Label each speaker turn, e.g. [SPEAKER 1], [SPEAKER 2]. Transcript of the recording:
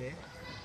[SPEAKER 1] তে